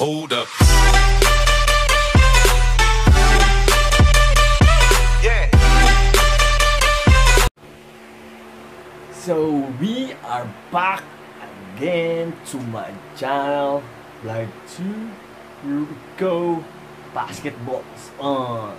Hold up. Yeah. So we are back again to my channel. Like two, here we go. Basketball's on.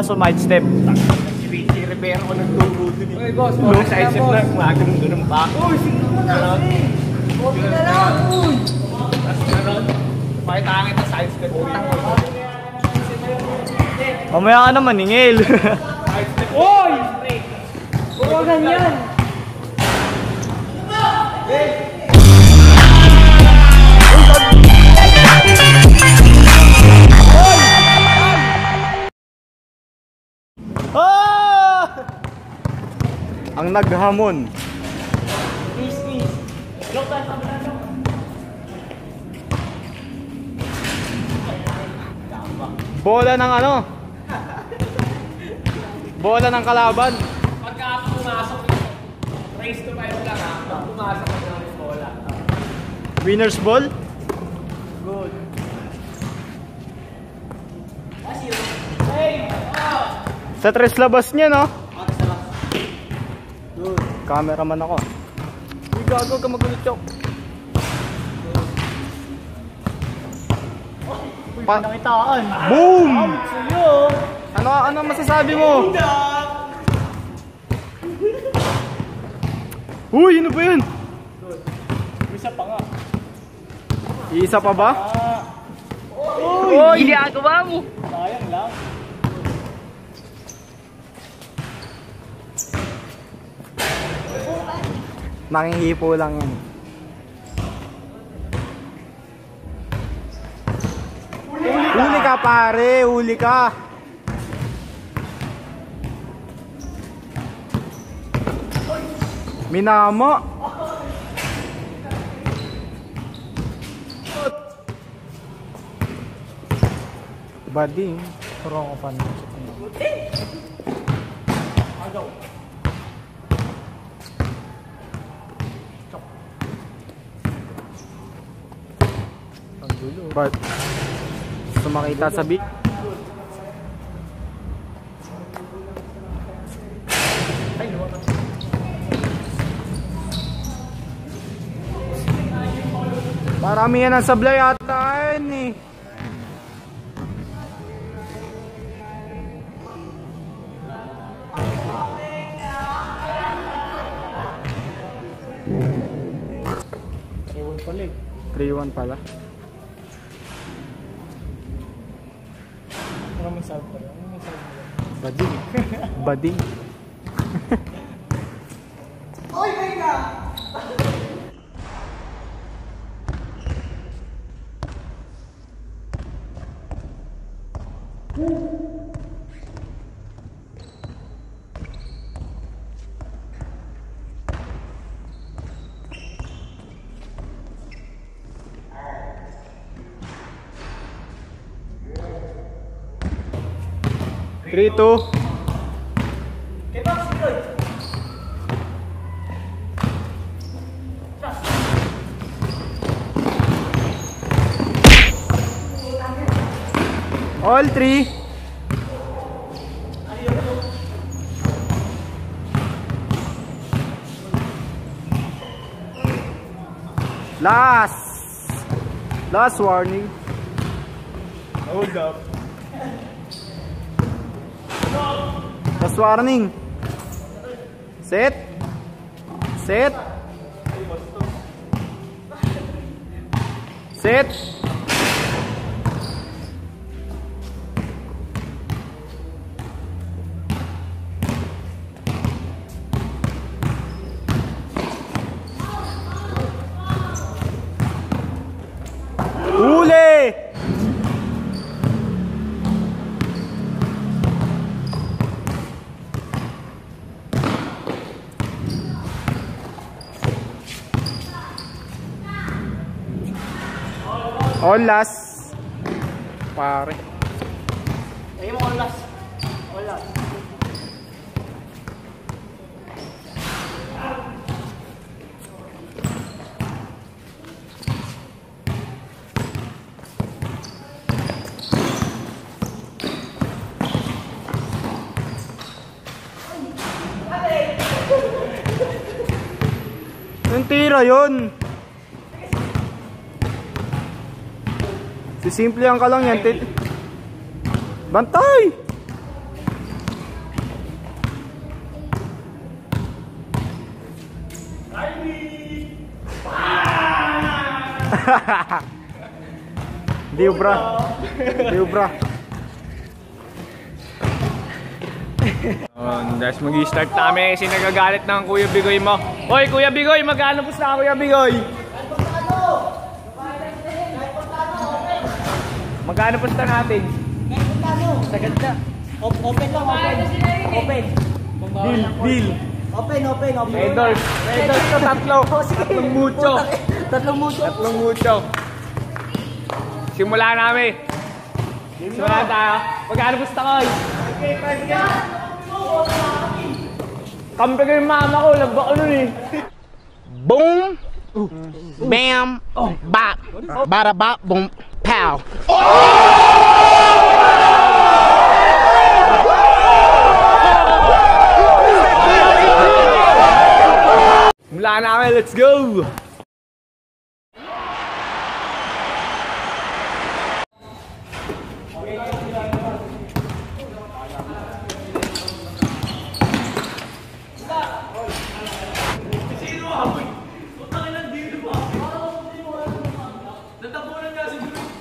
Naman paano sa mic step. Si Rivera ko nagturo dun eh. Uy, boss, boss. Side step lang, magano'n ganun pa. Uy, sige mo na. Okay na lang, uy. Tapos gano'n, pakita ka kita side step. Utang ko. Mamaya ka na maningil. Uy! Huwag ganyan. ah! Ang naghamon. Peace, peace. Bola ng ano? Bola ng kalaban. Pagka pumasok ito, race to five lang ha. Pag pumasok ito ng bola. Winner's ball. Good. Hey! Sa tres labas niya, no? Cameraman ako. Uy, gago ka magulit, Chok. Pa Nakitaan. Boom! Sa'yo! Ano ano masasabi mo? Uy, ano ba yun? Isa pa nga. Isa pa ba? Uy! Ginagawa mo! Sayang lang. Nangihipo lang yan. Huli ka pare, huli ka. Minama. Bading. Turong ko pa na. But, gusto makita sa beat? Marami yan ang sablay ata yan eh. Eh. 3-1 pala. Badinho. Badinho. Oi, vem cá. 3, 2. All three. Last. Last warning. Hold up. Last warning. Set. Set. Set. Olas. Pare. Ayun mo, olas. Olas. Yung tira yun. Sisimplihan ka lang yan. Bantay! Liubra. Liubra. Um, guys, mag-start namin kasi nagagalit ng Kuya Bigoy mo. Hoy, Kuya Bigoy, magkano po sa Kuya Bigoy? Magkano po sa natin? Sagad na. O- open lang, open. Open. Bill, bill. Open, open, open. Red doors. Red doors to tatlo. Oh. Tatlong mucho. Tatlong mucho. Tatlong mucho. Simula namin. Simula tayo. Magkano po sa Koy? Kampi ko yung mama ko. Lagba ko nun eh. Boom. Bam. Bop. Bada bop. Boom. Pow. Let's go!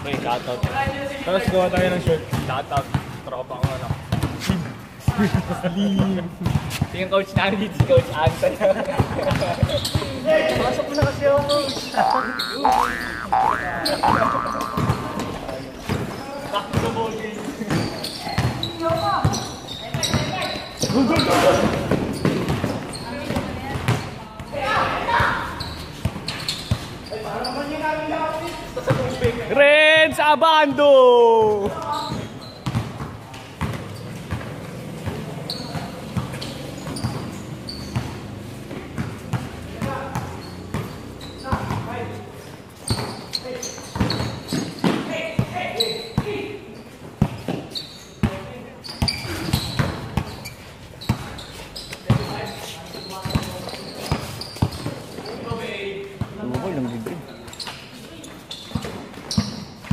Okay, shoutout. Tapos gawa tayo ng shirt. Shoutout. Tropa ko ano. Slim. Ito yung coach namin dito, si Coach Anson. acabando!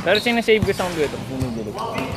Pero sinasave ko sa computer. Good pre, good.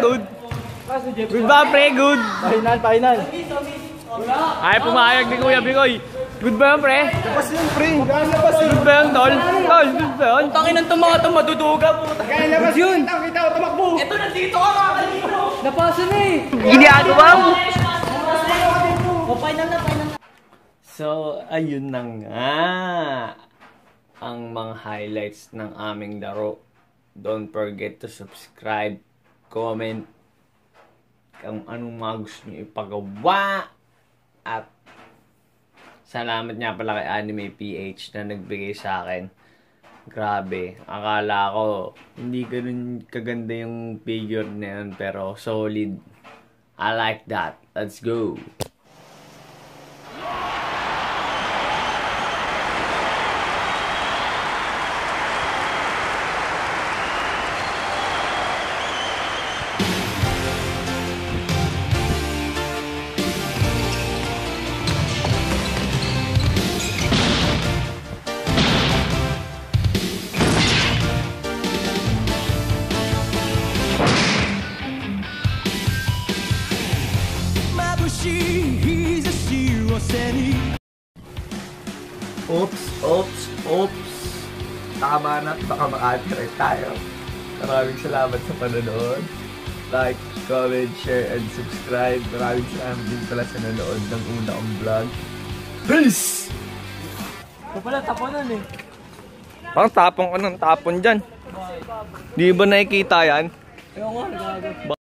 good good? Ba, pre, good. Final, final. Ay, pumayag ni Kuya Bigoy. Good ba yan, pre? Labas yun, pre. Labas yun. Good ba yan, tol? Tol, good ba yan? Tangin ng tumato, maduduga po. Gano'n labas yun. Kita, kita ko tumakbo. Ito, nandito ka kakalito. Napasa na eh. Ginagawa mo. O, final na, final na. So, ayun na nga ang mga highlights ng aming laro. Don't forget to subscribe, comment, kung anong mga gusto nyo ipagawa. At salamat nga pala kay Anime PH na nagbigay sa akin. Grabe, akala ko hindi ganun kaganda yung figure na yun, pero solid. I like that. Let's go. Oops, oops. Tama na, baka makatirate tayo. Maraming salamat sa panonood. Like, comment, share, and subscribe. Maraming salamat din pala sa nanood ng una kong vlog. Peace! Ito pala, tapunan eh. Parang tapong ka ng tapon dyan. Di ba nakikita yan? Ayaw nga, nagagawa.